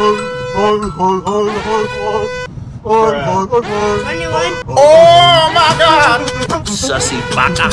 Twenty-one. Oh my god! Sussy baka.